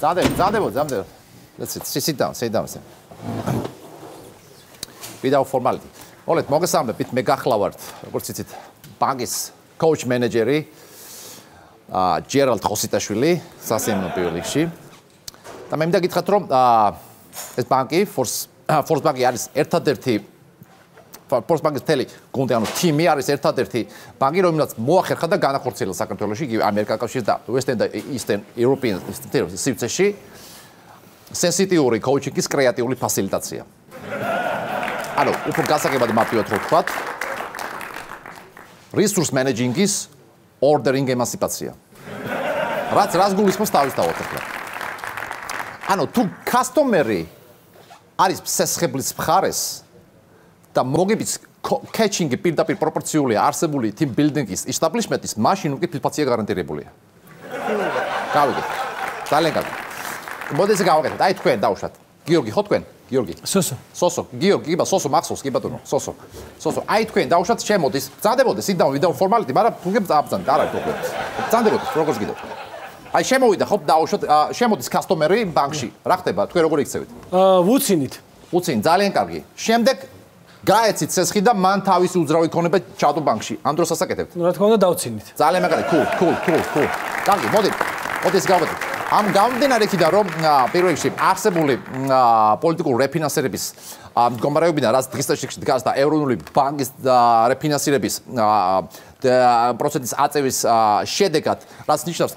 ზადებ, ზადებო, ზადებო. Let's sit, sit down, sit down. without formality. მოლეთ მოგესალმებით, მე გახლავართ, როგორც იცით, ბანკის coach manager-ი აა ჯერალდ ხოსიტაშვილი, სასემნო პირველში. და მე მინდა გითხრათ, რომ აა ეს ბანკი Force Force ბანკი არის ერთადერთი Force ბანკის თელი გუნდი, ანუ თიმი არის ერთადერთი ბანკი, რომელიც მოახერხა და განახორციელა საქართველოში, იგივე ამერიკა კავშირის და Western და Eastern European სივრცეში სენსიტიური coaching-ის კრეატიული ფასილიტაცია. ანუ უფრო გასაგებად მარტივად რო ვთქვათ resource managing-ის ordering emancipation. რაც რას გულისხმობს თავისთავად ახლა. ანუ თუ customer-ი არის სესხებლის მხარეს და მოგებიც catching-ი პირდაპირ პროპორციულია არსებული team building-ის establishment-ის მაშინ უკვე ფილფაცია გარანტირებულია. გავიგე. ძალიან კარგი. მოდი ეს გავაკეთოთ. აი თქვენ დაუშვათ. გიორგი ხო თქვენ? გიორგი. სოსო. სოსო. გიორგი, იბა სოსო მახსოვს, კი ბატონო, სოსო. სოსო. აი თქვენ დაუშვათ შემოდის. ბრძანდებოდეს, იდაო, იდაო ფორმალიტი, მაგრამ თუნდაც აბძანთ, არა თქო. ბრძანდებოდეს, როგორც გიდო. აი შემოვიდა ხო დაუშვათ შემოდის კასტომერი ბანკში. რა ხდება? თქვენ როგორ იქცევით? აა ვუცინით. ვუცინ, ძალიან კარგი. შემდეგ გაეცით ცესხი და მან თავისი უძრავი ქონება ჩადო ბანკში. ამ დროს ასაკეთებთ. რა თქმა უნდა დავცინით. ძალიან მაგარი, cool, cool, cool, cool. კარგი, მოდი. მოდი ეს გავაკეთოთ. ამ გამომდინარე იქიდან რომ პირველ რიგში არსებული პოლიტიკური რეფინანსირების მდგომარეობიდან რაც წესში დგას და ევროპული ბანკის რეფინანსირების პროცესის აწევის შედეგად რაც ნიშნავს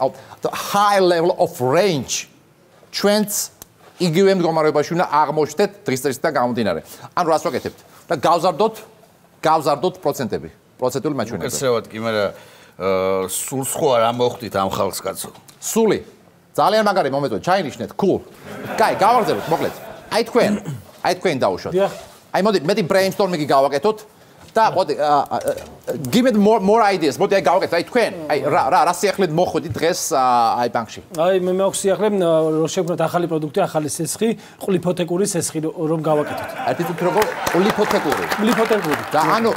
high level of range trends იგივე მდგომარეობაში უნდა აღმოჩნდეთ დღის წესიდან გამომდინარე. ანუ რას ვაკეთებთ? და გავზარდოთ გავზარდოთ პროცენტები, პროცენტული მაჩვენებლები. ესევად კი, მაგრამ სულ სხვა რა მოხდით ამ ხალხს კაცო? სული ძალიან მაგარი მომენტია, ჩაინიშნეთ, cool. კაი, გავაგზავნოთ, მოკლედ. აი თქვენ, აი თქვენ დაუშვათ. აი მოდი, მე დი brainstorming-ი გავაკეთოთ და მოდი give me more more ideas. მოდი აი გავაკეთოთ, აი თქვენ, აი რა რა რა სიახლედ მოხვედი დღეს აი ბანკში. აი მე მეოქს სიახლე რომ შევქნათ ახალი პროდუქტი, ახალი სესხი, ყლიფოთეკური სესხი რომ გავაკეთოთ. აი თვითონ როგორ ყლიფოთეკური? ყლიფოთეკური. და ანუ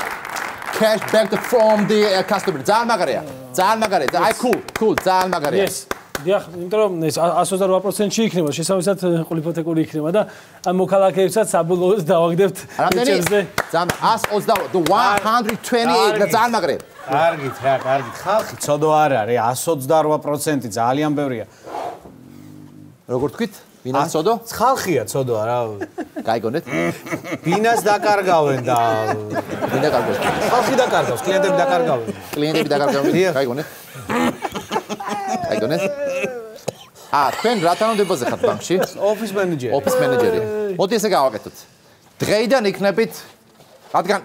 cash back from the customer. ძალიან მაგარია. ძალიან მაგარია. აი cool, cool, ძალიან მაგარია. yes. დიახ, იმიტომ რომ ეს 128%-ში იქნება, შესაბამისად ყოლიფოთეკური იქნება და ამ მოქალაქეებსაც საბოლოოდ დავაგდებთ ეჭებზე. ძამ 128 128 და ძალიან მაგრე. კარგით, რა, კარგით. ხალხი ცოდო არ არის, 128% ძალიან ბევრია. როგორ თქვით? ვინაც ცოდო? ხალხია ცოდო რა. გაიგონეთ? ვინაც დაკარგავენ და ვინ დაკარგავს? ხალხი დაკარგავს, კლიენტები დაკარგავენ. კლიენტები დაკარგავენ, გაიგონეთ? გაიგონეთ? აა, თქვენ რა თანამდებობაზე ხართ ბანკში? ოფის მენეჯერი. ოფის მენეჯერი. მოდი ესე გავაკეთოთ. დღეიდან იქნებით რადგან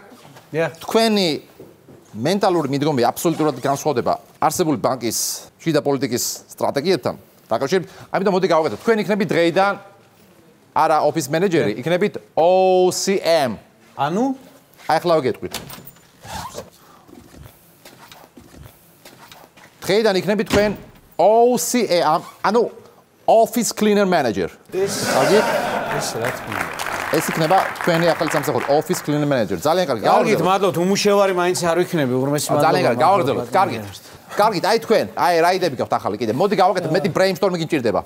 თქვენი მენტალური მიდგომი აბსოლუტურად განსხვავდება არსებული ბანკის შიდა პოლიტიკის სტრატეგიებთან. დაკავშირებით, ამიტომ მოდი გავაკეთოთ. თქვენ იქნებით დღეიდან არა ოფის მენეჯერი, იქნებით OCM. ანუ აი ახლა ვიგეთქვით. დღეიდან იქნებით თქვენ OCA, ანუ Office Cleaner Manager. ეს კარგი? ეს რა თქმა უნდა. ეს იქნება თქვენი ახალი სამსახური Office Cleaner Manager. ძალიან კარგი. გავაგრძელოთ. კარგით, მადლობთ. უმუშევარი მაინც არ ვიქნები, უღრმესი მადლობა. ძალიან კარგი, გავაგრძელოთ. კარგი. კარგი, აი თქვენ, აი რა იდეები გაქვთ ახალი კიდე. მოდი გავაკეთოთ, მეტი brainstorming გიჭირდება.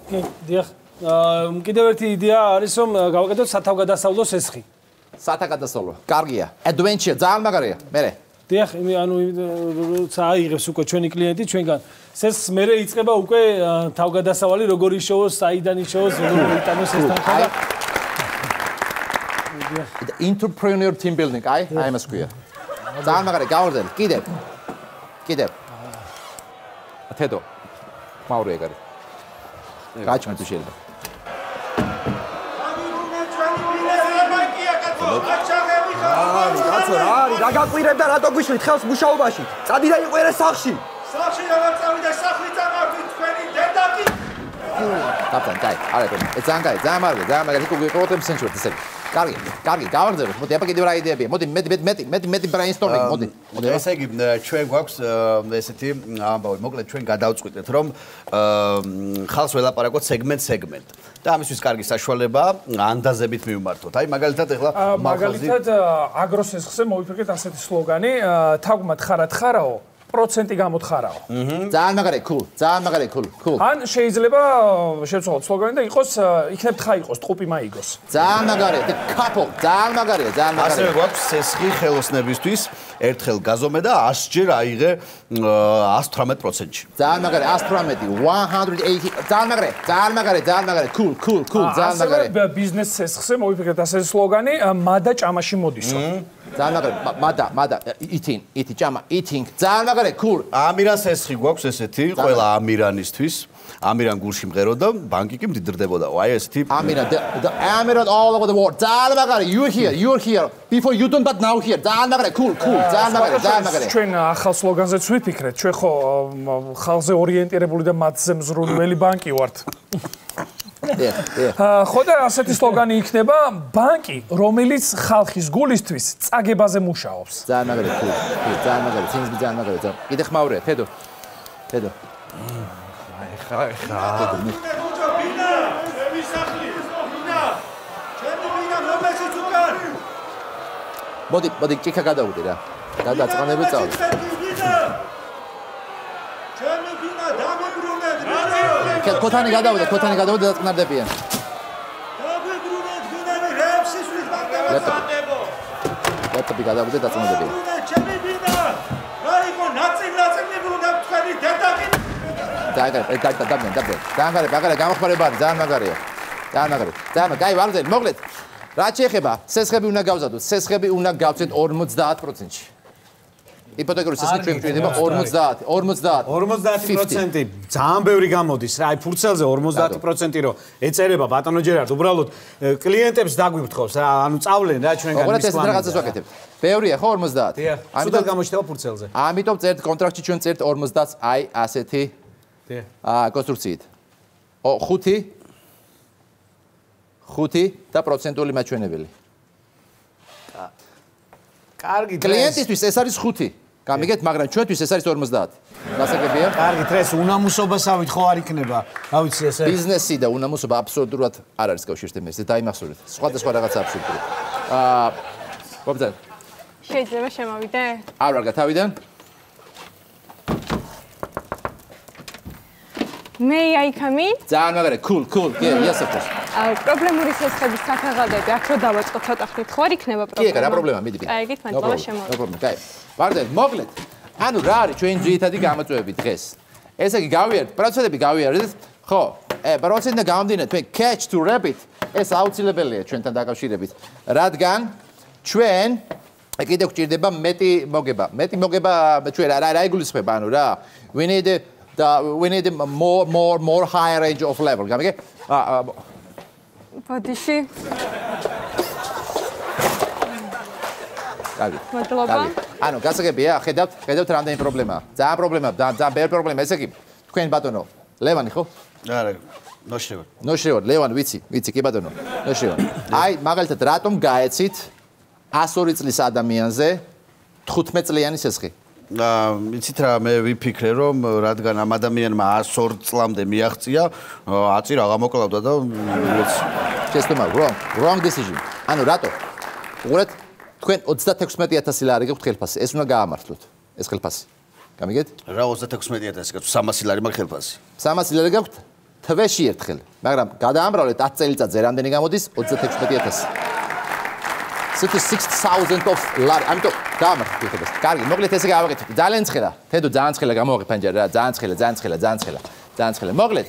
დიახ. აა კიდევ ერთი იდეა არის რომ გავაკეთოთ სათავგადასავლო სესხი. სათავგადასავლო. კარგია. Adventure ძალიან მაგარია. მე დიახ, ანუ როცა აიღებს უკვე ჩვენი კლიენტი ჩვენგან სეს მე რეიწება უკვე თავგადასავალი როგორი შოუს, საიდან შოუს, როგორი იტანოს ეს თანხა. The entrepreneur team building, აი, აი მას ქვია. ძალიან მაგარი, გავარდენ, კიდე. კიდე. ათედო. მაური ეგარი. გაჩმე თუ შეიძლება. აი, კაცო, რა არის? რა გაკვირებ და რატო გიშლით ხელს მუშაობაში? წადი და იყვერე სახში. სახში რა წავიდე სახლი წამართვით კაპტან, დაი, არა, ეს ძალიან კაი, ძალიან მაგარი, ძალიან მაგარი, თუ გიყურებთ სენსორს ესე. კარგი, კარგი, გავაგრძელოთ. მოდი, აბა კიდევ რა იდეებია? მოდი, მეტი, მეტი, მეტი, მეტი, მეტი brainstorming, მოდი. მოდი. ესე იგი, ჩვენ გვაქვს ესეთი ამბავი, მოკლედ ჩვენ გადავწყვიტეთ, რომ ხალხს ველაპარაკოთ სეგმენტ სეგმენტ. და ამისთვის კარგი საშუალება ანდაზებით მივმართოთ. აი, მაგალითად, ეხლა მაგალითად, აგროსესხზე მოვიფიქრეთ ასეთი სლოგანი, თაგვმად ხარად ხარაო, პროცენტი გამოთხარაო. ძალიან მაგარი, cool, ძალიან მაგარი, cool, cool. ან შეიძლება შევცვალოთ სლოგანი და იყოს იქნებ თხა იყოს, ტყუპი მაიგოს. ძალიან მაგარია, the couple, ძალიან მაგარია, ძალიან ასევე მაგარია. გვაქვს სესხი ხელოსნებისთვის ერთხელ გაზომე და 100ჯერ აიღე აა, 118%-ში. ძალიან მაგარი, 118, 180, ძალიან მაგარი, ძალიან მაგარი, ძალიან მაგარი, cool, cool, cool, ძალიან მაგარი. ასევე ბიზნეს სესხზე მოვიფიქრეთ ასე სლოგანი, მადა ჭამაში მოდისო. ძალიან მაგარი, მა- მადა, მადა, eating, eating, ჭამა, eating, ძალიან მაგარი, cool. ამირან სესხი გვაქვს ესეთი, ყველა ამირანისთვის. ამირან გულში მღერო და ბანკი კი მდიდრდებოდა. აი ესეთი ამირა, ამირა all over the world. ძალიან მაგარი, you here, you here. Before you don't but now here. ძალიან მაგარი, cool, cool, ძალიან მაგარი, ძალიან მაგარი. ჩვენ ახალ სლოგანზეც ვიფიქრეთ, ჩვენ ხო ხალხზე ორიენტირებული და მათზე მზრუნველი ველი ბანკი ვართ. ხო და ასეთი სლოგანი იქნება ბანკი, რომელიც ხალხის გულისთვის წაგებაზე მუშაობს. ძალიან მაგარი, cool, ძალიან მაგარი, თინგს ძალიან მაგარი, ძალიან. კიდე ხმაურია, თედო. თედო. ბუჯო ბინა ჩემი სახლი ბინა ჩემი ბინა მომეცით უკან მოდი, მოდი, ჭიქა გადავუდი რა. გადაწყანები წავდი. ბინა ჩემი ბინა დამებრუნეთ ბინა კეთ ქოთანი გადავუდი, ქოთანი გადავუდი და წნარდებიან. დამებრუნეთ ბინა რეპსის ვის ლეპტოპი. ლეპტოპი გადავუდი და წნარდებიან. ჩემი ბინა რა იყო ნაწილ ნაწილები უნდა თქვენი დედაკი დაიგარ, და და და და და. ძალიან მაგარი, მაგარი გამოხმარება არის, ძალიან მაგარია. ძალიან მაგარი. ძალიან მაგარი. კაი, ვარდენ, მოკლედ. რა შეეხება? სესხები უნდა გავზადოთ. სესხები უნდა გავცეთ 50%-ში. იპოთეკური სესხი ჩვენ გვჭირდება 50, 50. 50% ძალიან ბევრი გამოდის რა აი ფურცელზე 50% რომ ეწერება ბატონო ჯერარდ უბრალოდ კლიენტებს დაგვიფრთხობს რა ანუ წავლენ რა ჩვენგან ოღონდ ეს რაღაცას ვაკეთებ. ბევრია ხო 50? დიახ სულ ამიტომ გამოჩნდება ფურცელზე ამიტომ წერთ კონტრაქტში ჩვენ წერთ 50-ს აი ასეთი დიახ აა კონსტრუქციით. ო 5 5 და პროცენტული მაჩვენებელი. კარგი კლიენტისთვის ეს არის 5. გამიგეთ, მაგრამ ჩვენთვის ეს არის 50. გასაგებია? კარგი დღეს უნამუსობასავით ხო არ იქნება რა ვიცი ესე ბიზნესი და უნამოსობა აბსოლუტურად არ არის კავშირში მე. დაიმახსოვრეთ. სხვადასხვა რაღაცა აბსოლუტური. აა გობძან. შეიძლება შემოვიდე? არ ვარ გათავიდან? May I come in? ძალიან მაგარი, cool, cool. კი, yes of course. პრობლემური სესხების საფეხადები აქ რო დავაწყო ცოტა ხნით ხო არ იქნება კი, პრობლემა? ეკა, რა პრობლემა, მიდი, მიდი. კარგით, მადლობა შემოვიდე. პრობლემა, კაი. ვარდენ, მოკლედ. ანუ რა არის ჩვენ ძირითადი გამოწვევები დღეს? ესე იგი, გავიარეთ, პროცენტები გავიარეთ, ხო? ე, პროცენტი გამომდინეთ, თქვენ catch to rabbit, ეს აუცილებელია ჩვენთან დაკავშირებით, რადგან ჩვენ აი კიდე გვჭირდება მეტი მოგება. მეტი მოგება ჩვენ რა რა იგულისხმება, ანუ რა? We need the we need more more more higher range of level. გამიგე? აა ბოდიში, კარგი. მადლობა. ანუ გასაგებია, ხედავთ, ხედავთ რამდენი პრობლემაა. ძალიან პრობლემაა, ძალიან ძალიან ბევრი პრობლემა. ესე იგი, თქვენ ბატონო, ლევანი ხო? არა ნოშევა ნოშევარ, ლევან, ვიცი, ვიცი, კი ბატონო. ნოშევარ. აი, მაგალითად, რატომ გაეცით 102 წლის ადამიანზე 15 წლიანი სესხი? იცით რა მე ვიფიქრე რომ რადგან ამ ადამიანმა 102 წლამდე მიაღწია აწი რაღა მოკლავდა და შეესწომა, wrong, wrong decision. ანუ რატო? უყურეთ, თქვენ 36000 ლარი გაქვთ ხელფასი, ეს უნდა გაამართლოთ. ეს ხელფასი. გამიგეთ? რა 36000 გაქვს 300 ლარი მაგ ხელფასი 300 ლარი გაქვთ თვეში ერთხელ, მაგრამ გადაამრავლეთ 10 წელიწადზე რამდენი გამოდის 36000. City 6000 of lari. ამიტომ გაამართლეთ ხებას. კარგი, მოკლედ ესე გავაკეთეთ. ძალიან ცხელა. თედო ძალიან ცხელა გამოვაღე პანჯარა რა, ძალიან ცხელა, ძალიან ცხელა, ძალიან ცხელა. ძალიან ცხელა. მოკლედ.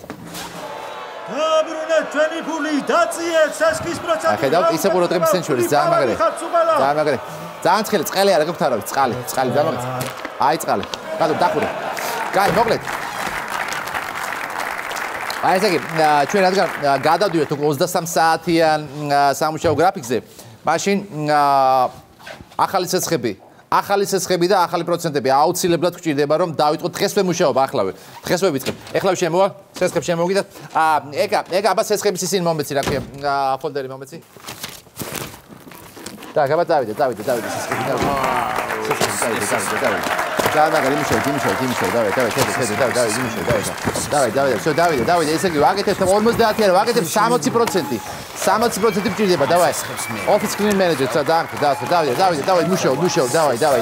დაბრუნეთ ჩვენი ფული დაციეთ სესქის პროცენტი აი ხედავთ, ისე ყურადღების შორის ძალიან მაგარი. ძალიან მაგარი. ძალიან ცხელი, წყალი არა გაქვთ არავის, წყალი, წყალი ძალიან მაგარი. აი წყალი. გადო დახურე. კაი, მოკლედ. აი ესე იგი, ჩვენ რადგან გადავდივართ უკვე 23 საათიან აა, სამუშაო გრაფიკზე, მაშინ ახალი ცეცხები ახალი ცეცხები და ახალი პროცენტები. აუცილებლად გვჭირდება რომ დავიწყოთ დღესვე მუშაობა ახლავე. დღესვე ვიწყებ. ახლავე შემოვა ცეცხებს შემოვიგდათ ა ეგა ეგა აბა ცეცხების ისინი მომეცი რა ქვია ფოლდერი მომეცი. და გაბა დავიდე დავიდე დავიდე ცეცხები დავიდე. ცეცხები დავიდე დავიდე დავაგარ იმუშავე, იმუშავე, იმუშავე, დავე, დავე, შევიდე, შევიდე, დავე, დავე, იმუშავე, დავე. დავე, დავე, შევიდე, დავე, დავე, ესე იგი, ვაკეთებ 50-იანი, ვაკეთებ 60%. 60% მჭირდება, დავაი. ოფის კლინ მენეჯერ, ძალიან, დავიდე, დავიდე, დავიდე, მუშაობ, მუშაობ, დავაი, დავაი.